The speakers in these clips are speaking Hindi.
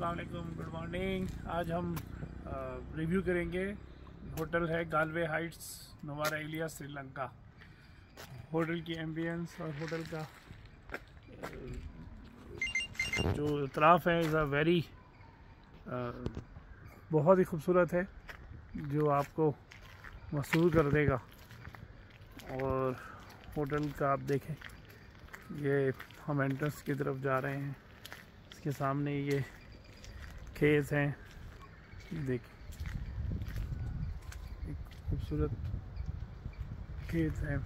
वालेकुम गुड मॉर्निंग आज हम रिव्यू करेंगे होटल है Galway heights Nuwara Eliya Sri Lanka hotel की एम्बियंस और होटल का जो इतराफ़ है इज़ अ वेरी बहुत ही खूबसूरत है, जो आपको मसूर कर देगा। और होटल का आप देखें, ये हम एंट्रेंस की तरफ़ जा रहे हैं। इसके सामने ये खेत हैं। देखिए एक खूबसूरत खेत है।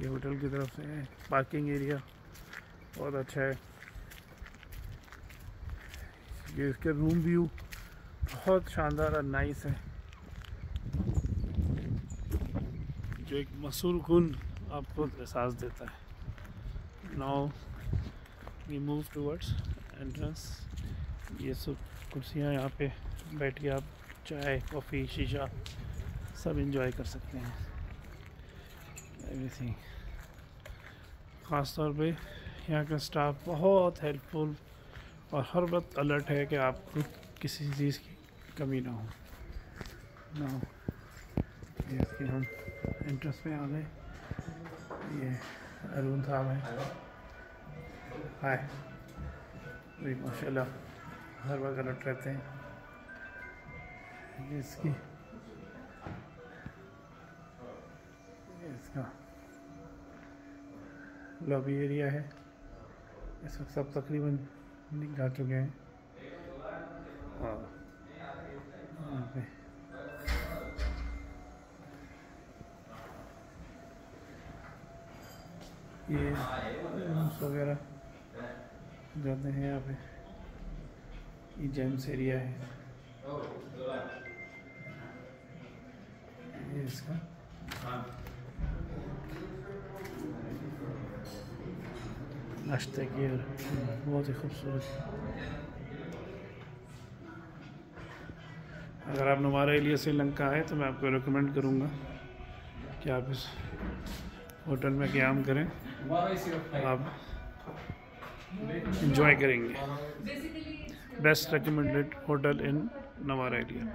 ये होटल की तरफ़ से है। पार्किंग एरिया बहुत अच्छा है। ये इसके रूम व्यू बहुत शानदार और नाइस है। जो एक मसूर गुन आपको एहसास देता है। Now we move towards entrance ये सब कुर्सियाँ यहाँ पे बैठ के आप चाय, कॉफ़ी, शीशा सब इंजॉय कर सकते हैं। एवरीथिंग ख़ास तौर पे यहाँ का स्टाफ बहुत हेल्पफुल और हर वक्त अलर्ट है कि आपको किसी चीज़ की कमी ना हो। ना हो इसके हम इंटरेस्ट में आ गए। ये अरुण साहब हैं। हाय माशाल्लाह। हर वक्त अलर्ट रहते हैं। इसकी इसका लॉबी एरिया है। इस वक्त सब तकरीबन जा चुके हैं। और यहाँ पे। ये वगैरह जाते हैं यहाँ पे। ये जेम्स एरिया है। ये इसका। नाश्ते की बहुत ही खूबसूरत। अगर आप हमारे लिए श्रीलंका आए तो मैं आपको रिकमेंड करूँगा कि आप इस होटल में क्याम करें। आप इंजॉय करेंगे। best recommended hotel in Navar area.